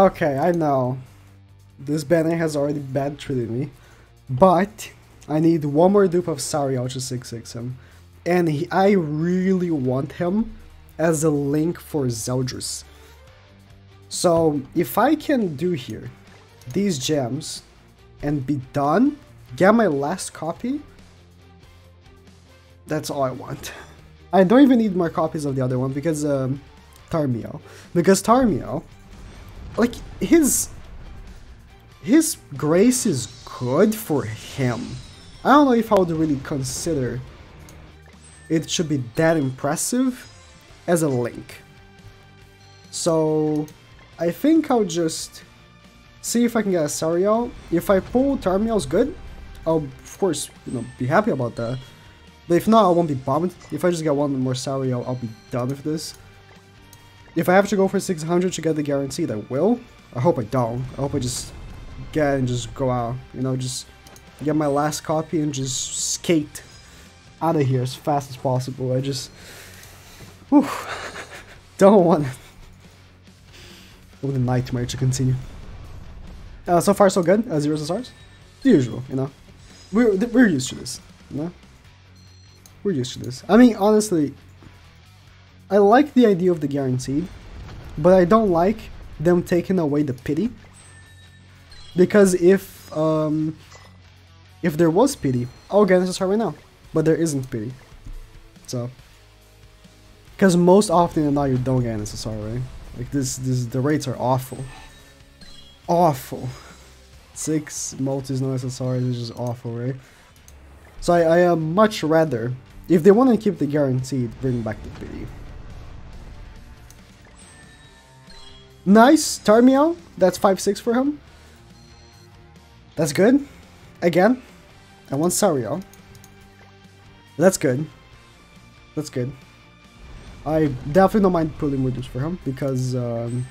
Okay, I know. This banner has already bad treated me. But I need one more dupe of Sariel to 6-6 him. And he, I really want him as a link for Zeldris. So if I can do here these gems and be done, get my last copy, that's all I want. I don't even need more copies of the other one because um, Tarmiel. Because Tarmiel, like his his grace is good for him. I don't know if I would really consider it should be that impressive as a link. So I think I'll just see if I can get a Sariel. If I pull Tarmiel's good, I'll of course you know be happy about that. But if not, I won't be bummed. If I just get one more Sariel, I'll be done with this. If I have to go for 600 to get the guaranteed, I will. I hope I don't. I hope I just get and just go out. You know, just get my last copy and just skate out of here as fast as possible. I just whew, don't want. What a nightmare to continue. Uh, so far, so good. Uh, zeros and stars. The usual, you know. We're we're used to this, you know. We're used to this. I mean, honestly, I like the idea of the guaranteed, but I don't like them taking away the pity. Because if um, if there was pity, I'll get SSR right now. But there isn't pity. So because most often than not you don't get an SSR, right? Like this this the rates are awful. Awful. Six multis no SSRs is just awful, right? So I, I uh, much rather if they want to keep the guaranteed, bring back the pity. Nice, Tarmiel. That's 5-6 for him. That's good. Again, I want Sariel. That's good. That's good. I definitely don't mind pulling reduce for him because um,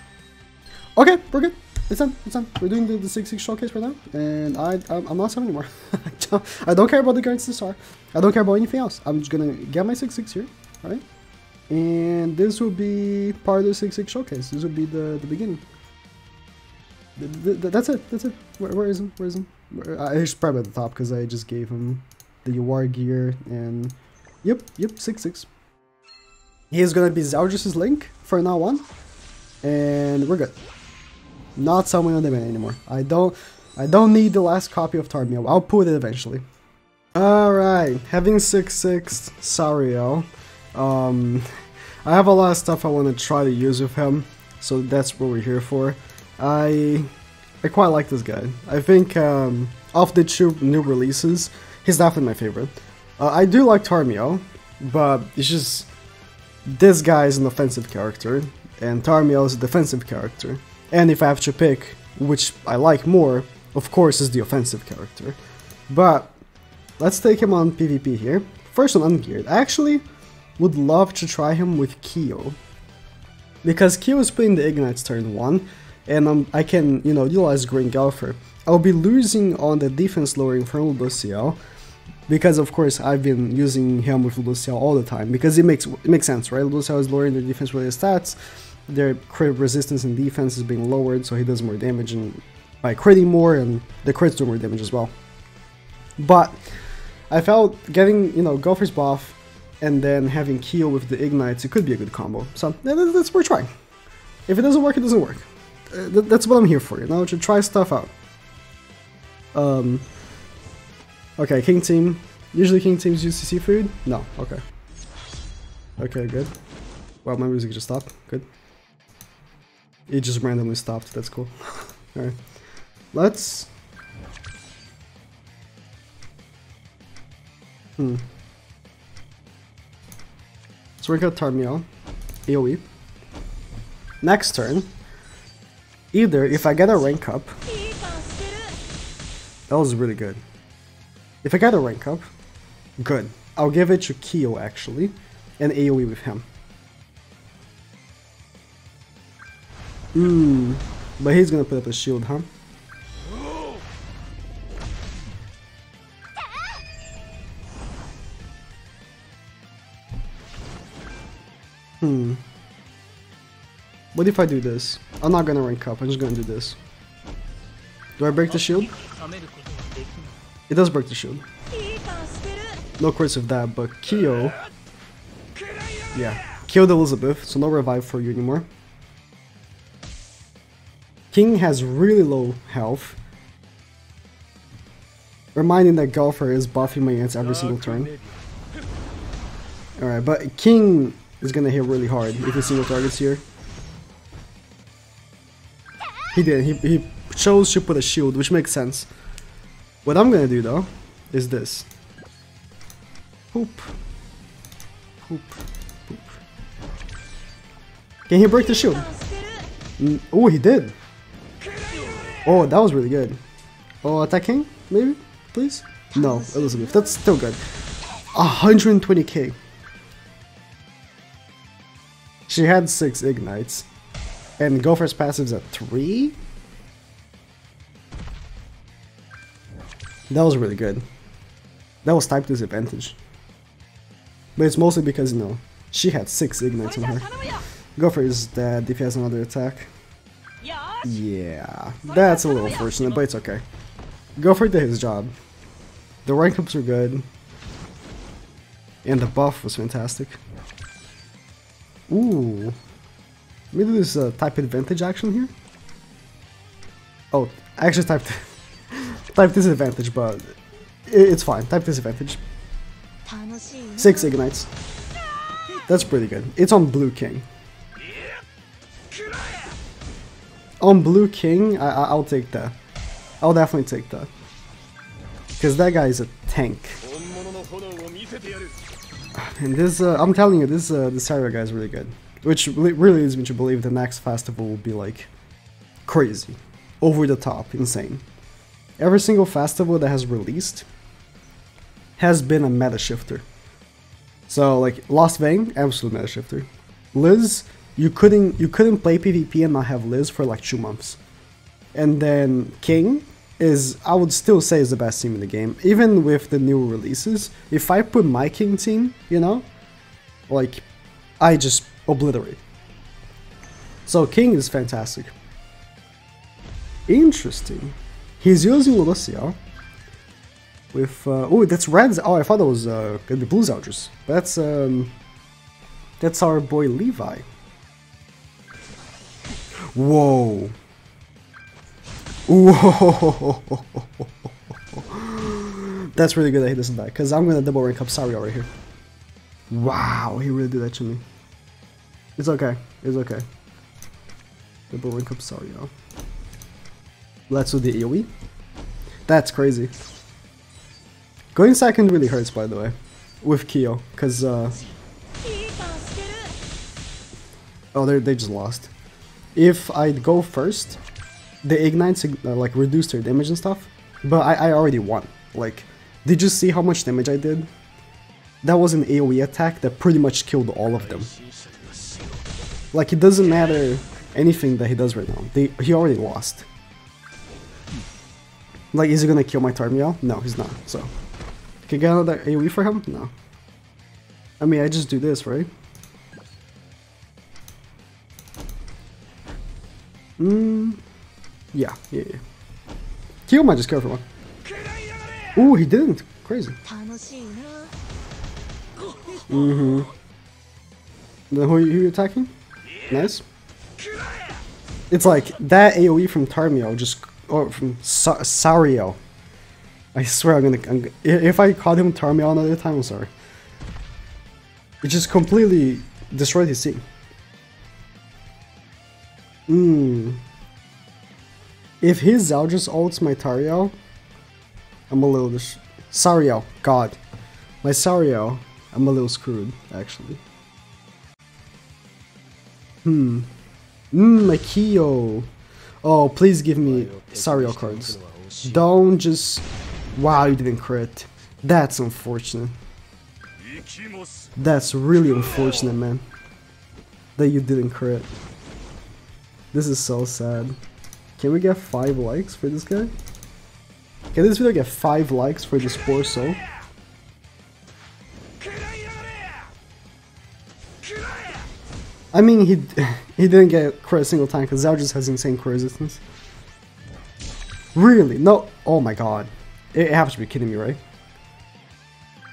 okay, we're good. It's done. It's done. We're doing the, the 6 6 showcase right now, and I I'm, I'm not 7 anymore. I, don't, care about the guarantee star. I don't care about anything else. I'm just gonna get my 6 6 here, right? And this will be part of the 6 6 showcase. This will be the the beginning. The, the, that's it. That's it. Where, where is him? Where is him? I uh, he's probably at the top because I just gave him the war gear and yep, yep, 6 6. He's gonna be Zeldris' link for now on, and we're good. Not someone on the main anymore. I don't I don't need the last copy of Tarmiel. I'll put it eventually. Alright, having 6-6 Sariel. Um, I have a lot of stuff I want to try to use with him, so that's what we're here for. I I quite like this guy. I think um, of the two new releases, he's definitely my favorite. Uh, I do like Tarmiel, but it's just this guy is an offensive character, and Tarmiel is a defensive character. And if I have to pick which I like more, of course is the offensive character. But let's take him on PvP here. First on Ungeared. Actually would love to try him with Kyo. Because Kyo is playing the Ignites turn 1, and um, I can, you know, utilize Green Gowther. I'll be losing on the defense lowering from Luciel, because of course I've been using him with Luciel all the time, because it makes it makes sense, right? Luciel is lowering their defense related stats, their crit resistance and defense is being lowered, so he does more damage and by critting more, and the crits do more damage as well. But I felt getting, you know, Gowther's buff and then having Kyo with the Ignites, it could be a good combo. So that's we're trying. If it doesn't work, it doesn't work. Uh, th that's what I'm here for, you know, to try stuff out. Um. Okay, King Team. Usually King Teams use CC food? No, okay. Okay, good. Well, my music just stopped. Good. It just randomly stopped. That's cool. Alright. Let's... Hmm. So we're gonna Tarmiel. AoE. Next turn. Either if I get a rank up... That was really good. If I get a rank up, good. I'll give it to Kyo actually, and AoE with him. Ooh, but he's gonna put up a shield, huh? Hmm. What if I do this? I'm not gonna rank up, I'm just gonna do this. Do I break the shield? It does break the shield. No crits of that, but Kyo... Yeah. Killed Elizabeth, so no revive for you anymore. King has really low health. Reminding that Gowther is buffing my ants every single turn. Alright, but King is gonna hit really hard if you single targets here. He did, he, he chose to put a shield, which makes sense. What I'm gonna do though, is this. Poop. Poop. Poop. Can he break the shield? Oh, he did. Oh, that was really good. Oh, attacking? Maybe? Please? No, Elizabeth. That's still good. 120k. She had six ignites. And Gowther's passive's at three? That was really good. That was typed disadvantage. But it's mostly because, you know, she had six ignites on her. Gowther is dead if he has another attack. Yeah, that's a little unfortunate, but it's okay. Gopher did his job. The rank ups were good. And the buff was fantastic. Ooh. Maybe there's a type advantage action here? Oh, I actually typed type disadvantage, but it's fine. Type disadvantage. Six ignites. That's pretty good. It's on Blue King. On Blue King, I, will take that. I'll definitely take that. Because that guy is a tank. And this, uh, I'm telling you, this uh, this Sariel guy is really good. Which really really leads me to believe the next festival will be like crazy, over the top, insane. Every single festival that has released has been a meta shifter. So like Lostvayne, absolute meta shifter. Liz, you couldn't you couldn't play PvP and not have Liz for like two months. And then King is I would still say is the best team in the game, even with the new releases. If I put my King team, you know, like I just obliterate. So King is fantastic. Interesting. He's using Lucia with uh, oh that's reds. Oh, I thought that was uh, gonna be blue Zeldris. That's um, that's our boy Levi. Whoa. Whoa. That's really good that he doesn't die, because I'm going to double rank up Sariel right here. Wow, he really did that to me. It's okay. It's okay. Double rank up Sariel. Let's do the AoE. That's crazy. Going second really hurts, by the way, with Kyo, because, uh... Oh, they just lost. If I'd go first, the ignites uh, like reduced their damage and stuff, but I, I already won. Like, did you see how much damage I did? That was an AoE attack that pretty much killed all of them. Like, it doesn't matter anything that he does right now. They, he already lost. Like, is he gonna kill my Tarmiel? No, he's not, so. Can I get another AoE for him? No. I mean, I just do this, right? Mm, yeah, yeah, yeah. Kyo might just go for one. Ooh, he didn't. Crazy. Mm-hmm. Then who, who are you attacking? Nice. It's like, that AoE from Tarmiel just... Or from Sa Sariel. I swear I'm gonna... I'm, if I caught him Tarmiel another time, I'm sorry. It just completely destroyed his team. Mmm... If his Zal just ults my Tario, I'm a little dis- Sariel, god. My Sariel, I'm a little screwed, actually. Hmm. Mmm, my Kyo. Oh, please give me Sariel cards. Don't just... Wow, you didn't crit. That's unfortunate. That's really unfortunate, man. That you didn't crit. This is so sad. Can we get 5 likes for this guy? Can this video get 5 likes for this poor soul? I mean, he he didn't get crit a single time because Zao just has insane crit resistance. Really? No. Oh my god. It, it has to be kidding me, right?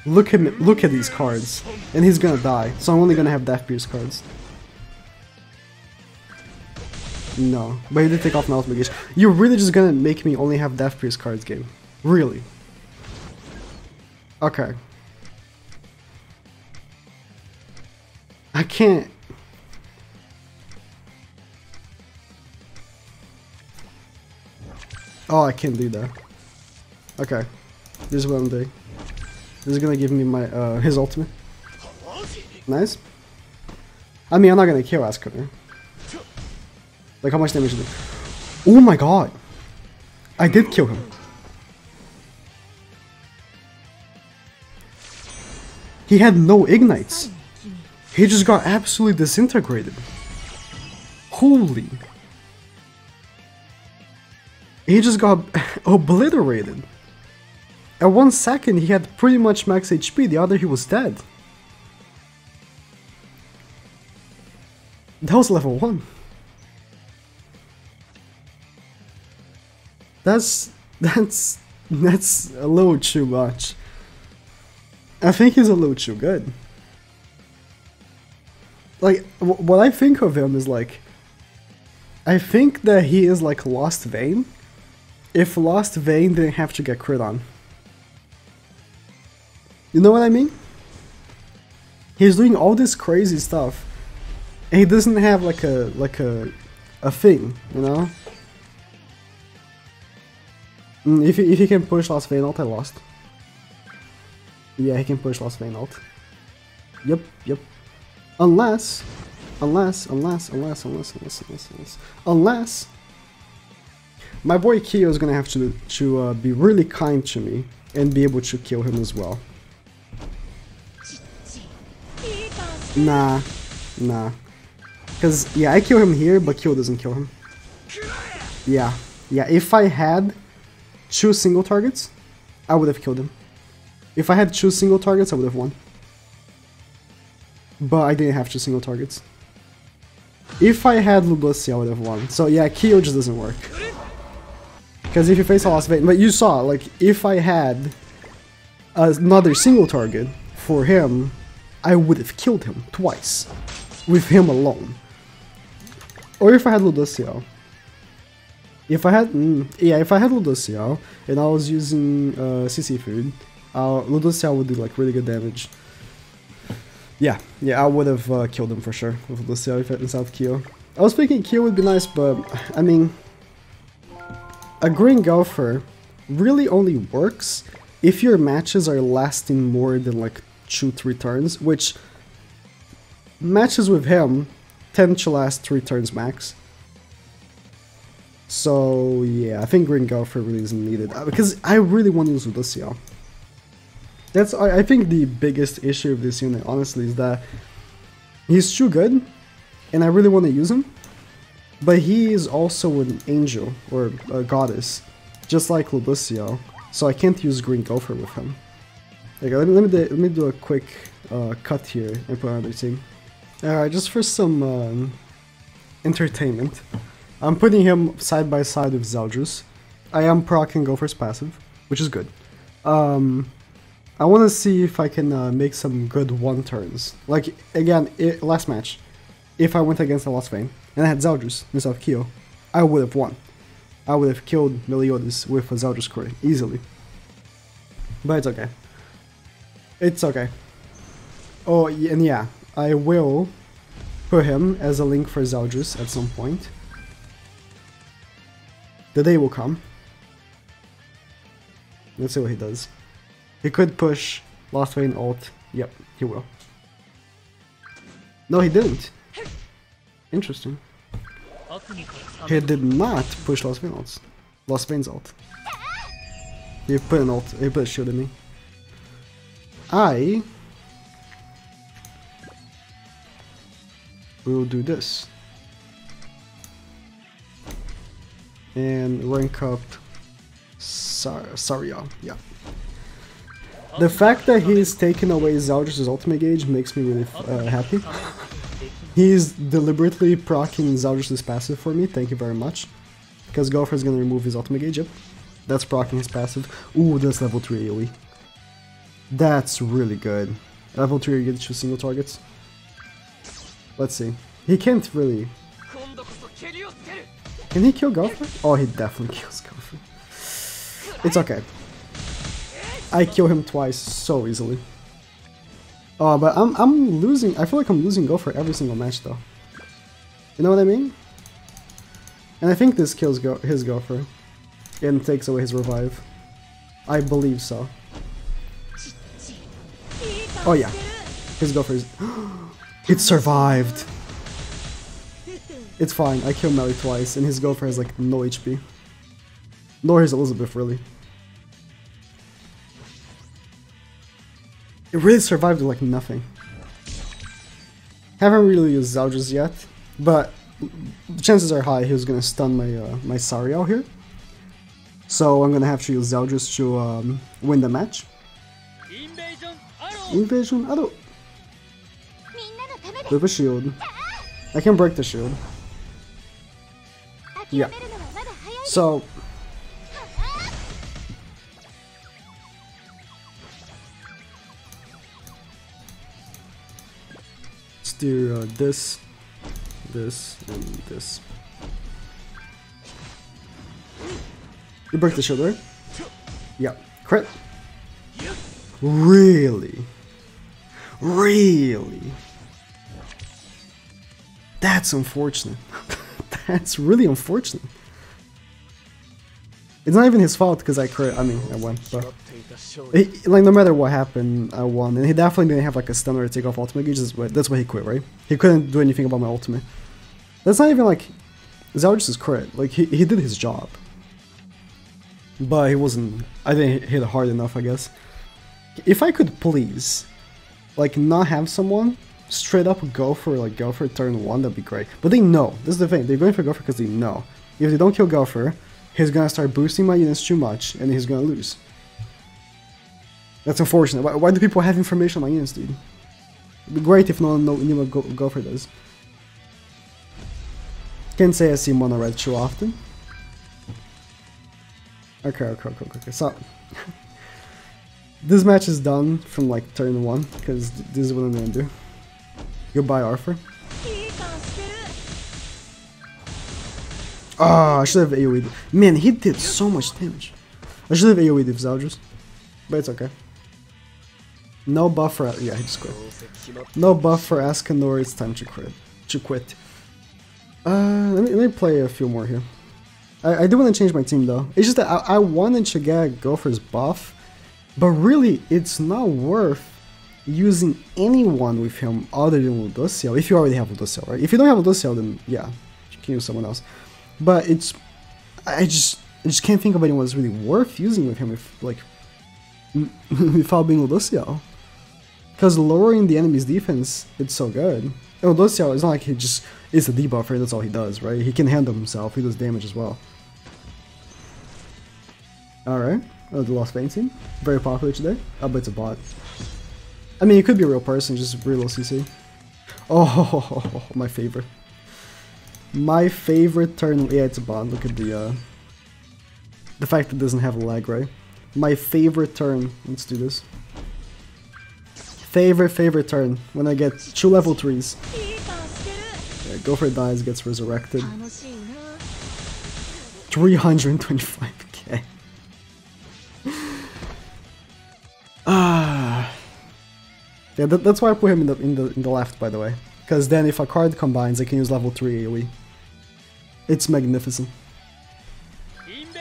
Look him. Look at these cards, and he's gonna die. So I'm only gonna have Death Pierce cards. No, but he did take off my gauge. You're really just gonna make me only have Death Priest cards, game? Really? Okay. I can't. Oh, I can't do that. Okay. This is what I'm doing. This is gonna give me my uh, his ultimate. Nice. I mean, I'm not gonna kill Escanor. Like, how much damage did Oh my god! I did kill him. He had no ignites. He just got absolutely disintegrated. Holy. He just got obliterated. At one second he had pretty much max HP, the other he was dead. That was level 1. That's... that's... that's a little too much. I think he's a little too good. Like, what I think of him is like... I think that he is like Lostvayne. If Lostvayne didn't have to get crit on. You know what I mean? He's doing all this crazy stuff. And he doesn't have like a like a a thing, you know? Mm, if he, if he can push Lostvayne I lost. Yeah, he can push Lostvayne. Yep, yep. Unless, unless, unless, unless, unless, unless, unless, unless, unless, my boy Kyo is gonna have to to uh, be really kind to me and be able to kill him as well. Nah, nah. Cause yeah, I kill him here, but Kyo doesn't kill him. Yeah, yeah. If I had two single targets, I would have killed him. If I had two single targets, I would have won. But I didn't have two single targets. If I had Ludociel, I would have won. So yeah, Kyo just doesn't work. Because if you face a Lostvayne, but you saw, like, if I had another single target for him, I would have killed him twice. With him alone. Or if I had Ludociel. If I had, mm, yeah, if I had Ludociel and I was using uh, CC food, uh, would do like really good damage. Yeah, yeah, I would have uh, killed him for sure with Ludociel instead of Kyo. I was thinking Kyo would be nice, but I mean, a Green Gowther really only works if your matches are lasting more than like 2-3 turns, which matches with him tend to last 3 turns max. So yeah, I think Green Gowther really isn't needed, uh, because I really want to use Lucio. That's, I, think the biggest issue of this unit, honestly, is that he's too good, and I really want to use him, but he is also an angel, or a goddess, just like Lucio, so I can't use Green Gowther with him. Okay, let me, let me, do, let me do a quick uh, cut here and put another team. Alright, just for some um, entertainment. I'm putting him side by side with Zeldris. I am proccing Gowther's passive, which is good. Um, I want to see if I can uh, make some good one turns. Like, again, it, last match, if I went against the Lostvayne and I had Zeldris instead of Kyo, I would have won. I would have killed Meliodas with a Zeldris Core easily. But it's okay. It's okay. Oh, and yeah, I will put him as a link for Zeldris at some point. The day will come. Let's see what he does. He could push Lostvayne alt. Yep, he will. No, he didn't. Interesting. He did not push Lostvayne alt. Lostvayne's alt. He put an alt. He put a shield in me. I will do this. And rank up Sar Saria, yeah. The fact that he's taken away Zeldris' ultimate gauge makes me really uh, happy. He's deliberately proccing Zeldris' passive for me, thank you very much. Because Gowther's gonna remove his ultimate gauge, yep. That's proccing his passive. Ooh, that's level 3 AoE. That's really good. Level 3 you get to single targets. Let's see. He can't really... Can he kill Gowther? Oh, he definitely kills Gowther. It's okay. I kill him twice so easily. Oh, but I'm, I'm losing. I feel like I'm losing Gowther every single match, though. You know what I mean? And I think this kills go his Gowther. And takes away his revive. I believe so. Oh yeah. His Gowther is... it survived! It's fine, I killed Melly twice, and his girlfriend has like no HP. Nor his Elizabeth, really. It really survived like nothing. Haven't really used Zeldris yet, but chances are high he was gonna stun my uh, my out here. So I'm gonna have to use Zeldris to um, win the match. Invasion Ado! With a shield. I can break the shield. Yeah. So... Let's do uh, this, this, and this. You break the shoulder? Yep. Yeah. Crit. Really? Really? That's unfortunate. That's really unfortunate. It's not even his fault because I crit. I mean, I won. But he, like, no matter what happened, I won. And he definitely didn't have like a stunner to take off ultimate gauge. That's why, that's why he quit, right? He couldn't do anything about my ultimate. That's not even like Zeldris' crit. Like he he did his job, but he wasn't. I didn't hit hard enough, I guess. If I could please, like, not have someone straight up go for like Gowther turn one, that'd be great. But they know. This is the thing. They're going for Gowther because they know. If they don't kill Gowther, he's gonna start boosting my units too much, and he's gonna lose. That's unfortunate. Why, why do people have information on my units, dude? It'd be great if no one knew what Go- Gowther does. Can't say I see mono red too often. Okay, okay, okay, okay. okay. So, this match is done from like turn one, because this is what I'm gonna do. Goodbye, Arthur. Ah, oh, I should have AoE'd. Man, he did so much damage. I should have AoE'd Zeldris. But it's okay. No buff for... Yeah, he just quit. No buff for Escanor, it's time to quit. To quit. Uh, let me, let me play a few more here. I, I do want to change my team, though. It's just that I, I wanted get Gowther's buff. But really, it's not worth using anyone with him other than Ludociel, if you already have Ludociel, right? If you don't have Ludociel, then yeah, you can use someone else. But it's... I just... I just can't think of anyone that's really worth using with him if, like, without being Ludociel. Because lowering the enemy's defense, it's so good. And Lucio, it's not like he just is a debuffer, that's all he does, right? He can handle himself, he does damage as well. Alright, oh, uh, the Lostvayne team. Very popular today. Oh, but it's a bot. I mean, it could be a real person, just real CC. Oh, my favorite. My favorite turn... Yeah, it's a bond. Look at the... Uh, the fact that it doesn't have a lag, right? My favorite turn. Let's do this. Favorite, favorite turn. When I get two level 3s. Yeah, Gowther dies, gets resurrected. 325k. Yeah, that, that's why I put him in the, in the, in the left, by the way. Because then if a card combines, I can use level 3 AoE. It's magnificent.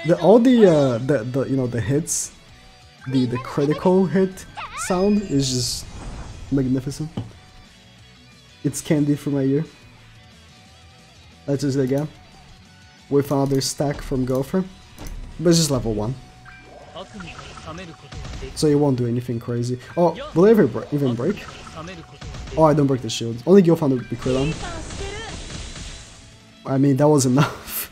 The, all the, uh, the, the, you know, the hits, the, the critical hit sound is just magnificent. It's candy for my ear. Let's use it again. With another stack from Gowther. But it's just level 1. So you won't do anything crazy. Oh, will they ever break, even break? Oh, I don't break the shield. Only Gilfan would be on. I mean, that was enough.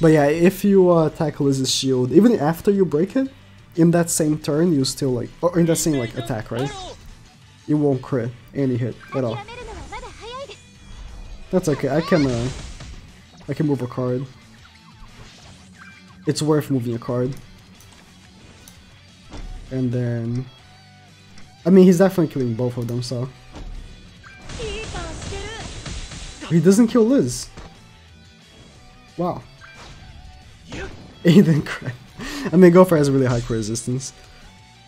but yeah, if you uh, tackle Liz's shield, even after you break it, in that same turn, you still like, or in that same like attack, right? It won't crit any hit at all. That's okay. I can, uh, I can move a card. It's worth moving a card. And then... I mean, he's definitely killing both of them, so... He doesn't kill Liz. Wow. Aiden. I mean, Gowther has really high crit resistance.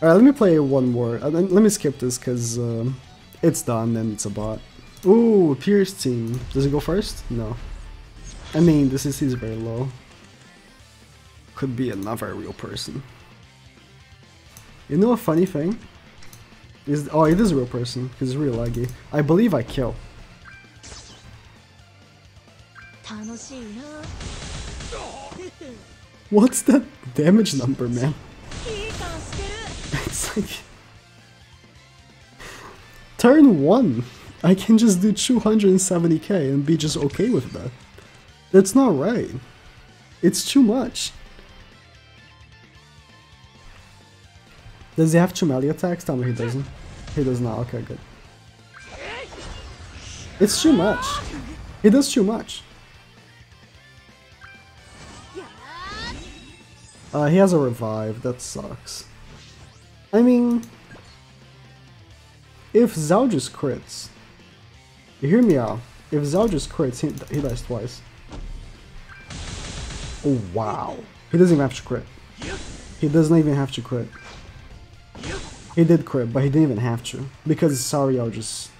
Alright, let me play one more. Let me skip this, because um, it's done and it's a bot. Ooh, Pierce team. Does it go first? No. I mean, this is very low. Could be another real person. You know a funny thing? Is oh, it is a real person because it's real laggy. I believe I kill. What's that damage number, man? it's like turn one. I can just do 270k and be just okay with that. That's not right. It's too much. Does he have two melee attacks? Tell me he doesn't. He does not. Okay, good. It's too much. He does too much. Uh, he has a revive. That sucks. I mean, if Zhao just crits, you hear me out. If Zhao just crits, he, he dies twice. Oh wow, he doesn't even have to crit. He doesn't even have to crit. He did crit, but he didn't even have to because Sariel just,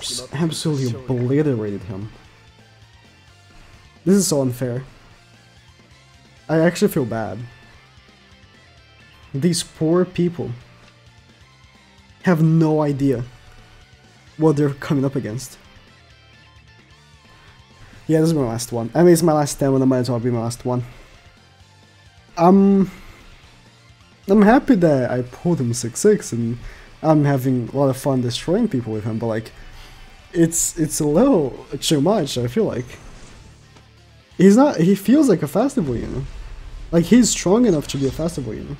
just absolutely obliterated him. This is so unfair. I actually feel bad. These poor people have no idea what they're coming up against. Yeah, this is my last one. I mean, it's my last 10 one, it might as well be my last one. Um, I'm happy that I pulled him 6-6 and I'm having a lot of fun destroying people with him, but like, it's it's a little too much, I feel like. He's not, he feels like a festival, you know? Like, he's strong enough to be a festival, you know?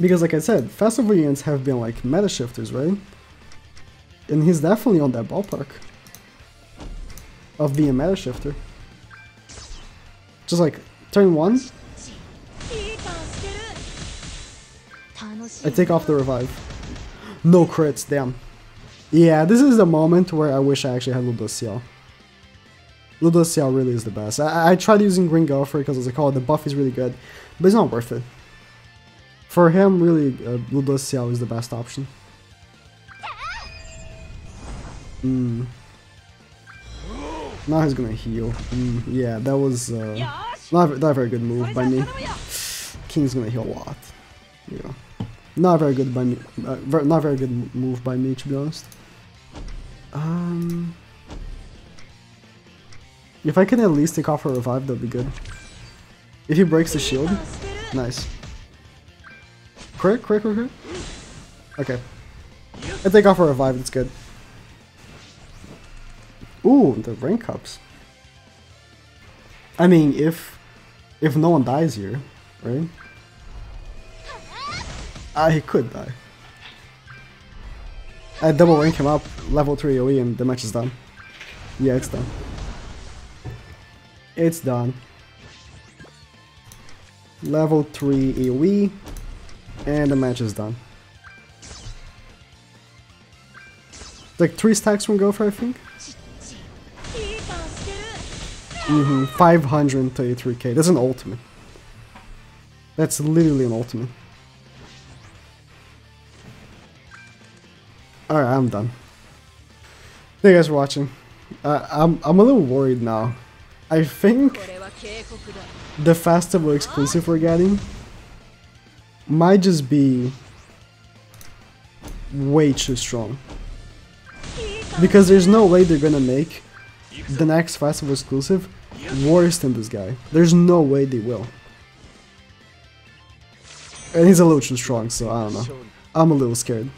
Because like I said, festival units have been like meta shifters, right? And he's definitely on that ballpark of being a meta shifter. Just like turn one, I take off the revive. No crits, damn. Yeah, this is the moment where I wish I actually had Ludociel. Ludociel really is the best. I, I tried using Green Gowther because as I call it, oh, the buff is really good, but it's not worth it. For him, really, uh, Ludociel is the best option. Mm. Now he's gonna heal. Mm, yeah, that was uh, not, not a very good move by me. King's gonna heal a lot. Yeah. Not very good by me. Uh, very, not very good move by me, to be honest. Um, if I can at least take off a revive, that'd be good. If he breaks the shield, nice. Crit, crit, crit, crit. Okay. I take off a revive. That's good. Ooh, the rank cups. I mean, if if no one dies here, right? Ah, he could die. I double rank him up, level 3 OE, and the match is done. Yeah, it's done. It's done. Level 3 AoE, and the match is done. Like 3 stacks from Gowther, I think? Mm-hmm, 533k, that's an ultimate. That's literally an ultimate. Alright, I'm done. Thank you guys for watching. Uh, I'm, I'm a little worried now. I think the festival exclusive we're getting might just be way too strong. Because there's no way they're gonna make the next festival exclusive worse than this guy. There's no way they will. And he's a little too strong, so I don't know. I'm a little scared.